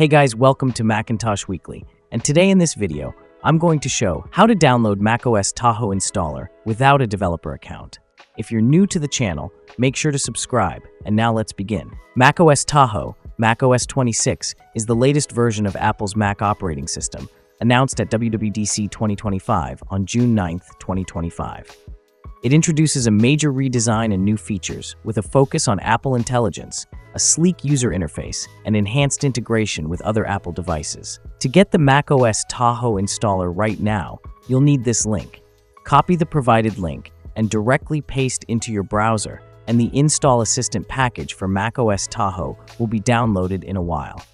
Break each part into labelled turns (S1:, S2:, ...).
S1: Hey guys, welcome to Macintosh Weekly, and today in this video, I'm going to show how to download macOS Tahoe installer without a developer account. If you're new to the channel, make sure to subscribe, and now let's begin. macOS Tahoe, macOS 26, is the latest version of Apple's Mac operating system, announced at WWDC 2025 on June 9, 2025. It introduces a major redesign and new features, with a focus on Apple Intelligence, a sleek user interface, and enhanced integration with other Apple devices. To get the macOS Tahoe installer right now, you'll need this link. Copy the provided link and directly paste into your browser, and the Install Assistant package for macOS Tahoe will be downloaded in a while.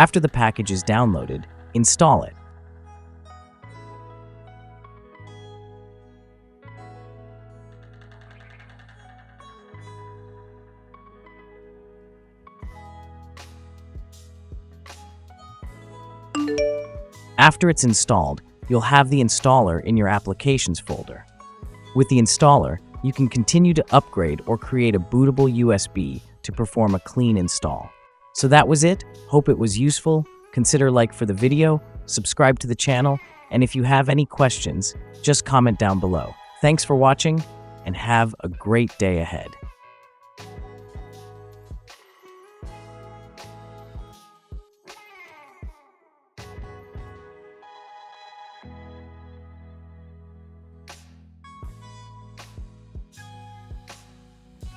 S1: After the package is downloaded, install it. After it's installed, you'll have the installer in your Applications folder. With the installer, you can continue to upgrade or create a bootable USB to perform a clean install. So that was it. Hope it was useful. Consider like for the video, subscribe to the channel, and if you have any questions, just comment down below. Thanks for watching, and have a great day ahead.